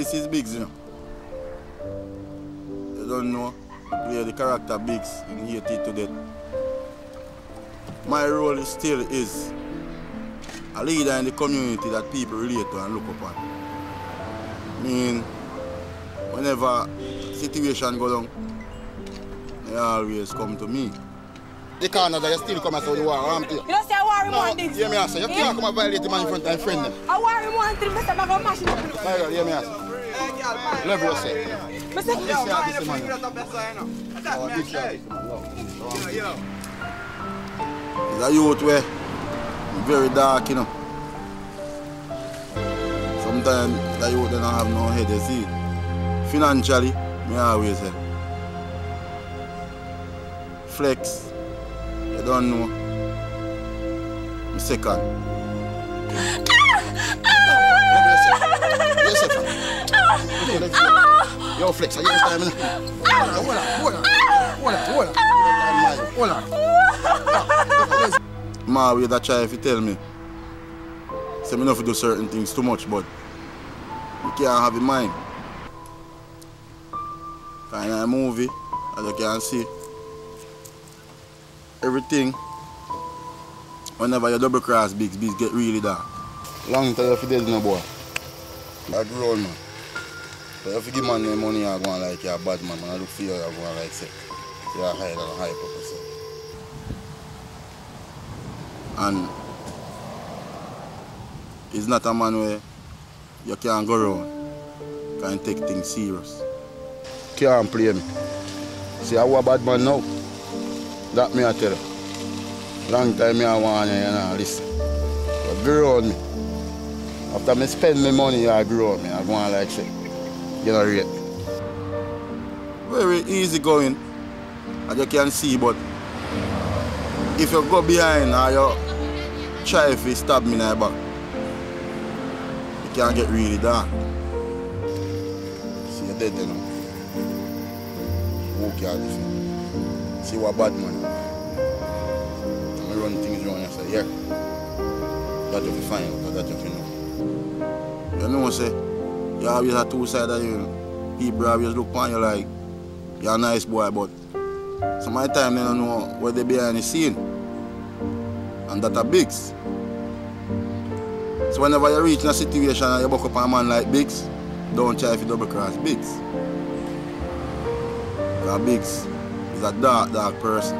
This is Biggs, you know. You don't know. I play the character Biggs in Hated 2 Death. My role still is a leader in the community that people relate to and look upon. I mean, whenever situation go down, they always come to me. The corner that you still come and say you war, I'm here. You don't say I worry No, one thing. hear me I say, you can't come and violate the man in front of your friend them. I worry one thing, Mr. I'm gonna mash it up. My girl, hear me I say. Love yourself. Mr. This year, this man. Oh, this year, this man. Love. It's a youth where very dark, you know. Sometimes the youth they don't have no head, you see. Financially, me always say. Flex, you don't know. Me second. Yo, flex, are you understand me? Hold on, hold on, hold on, hold on, hold on. Ma always that try if you tell me. Say me not to do certain things too much, but you can't have in mind. Kind of movie, as you can see, everything. Whenever you double cross Biggs, Biggs get really dark. Long time you fidel no boy. That roll man. So if you give the money, you're going like you're a bad man. I look for you, you're going like say, you're a high and a up yourself. And he's not a man where you can't go around, can't take things serious. Can't play me. See, I was a bad man now. That me I tell you. Long time me I want you, you know, listen. You grow on me. After me spend my money, you grow on me. I go on like say, you know, rate me. Very easy going, as you can see, but if you go behind or you try if you stab me in the back, you can't get really dark. See, you're dead you know. Who care different? See what bad man. I run things around and say, yeah. That you fi find out, that you know. What I say, you always have two sides of you. People always look upon you like, you're a nice boy, but some of the time they don't know what they behind the scene. And that are Biggs. So whenever you reach in a situation and you buck up a man like Biggs, don't try if you double cross Biggs. Because Biggs is a dark, dark person.